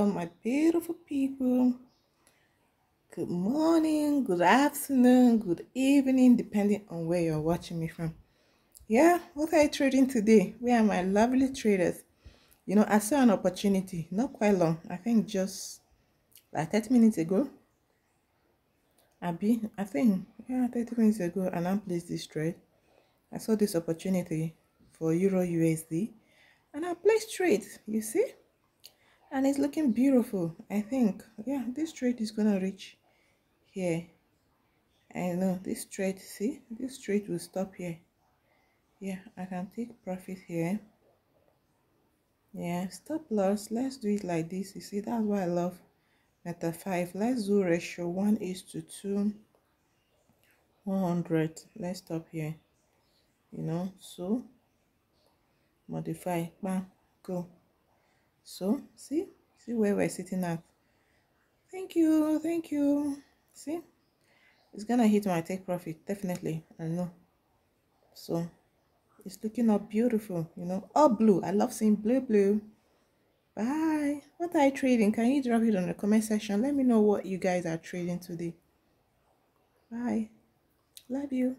hello my beautiful people. Good morning good afternoon good evening depending on where you're watching me from. Yeah what are you trading today? Where are my lovely traders? You know i saw an opportunity not quite long i think just like 30 minutes ago. Abby, I think yeah 30 minutes ago and I placed this trade I saw this opportunity for Euro USD and I placed trade you see and it's looking beautiful I think. Yeah this trade is gonna reach here. I know this trade see? This trade will stop here. Yeah I can take profit here. Yeah stop loss. Let's do it like this you see? That's why I love meta 5 let's do ratio 1 is to 2 100 let's stop here. You know so modify bam go so see? See where we're sitting at. Thank you thank you. See? It's gonna hit my take profit definitely. I know. So it's looking up beautiful you know. All blue. I love seeing blue blue. Bye. What are you trading? Can you drop it on the comment section? Let me know what you guys are trading today. Bye. Love you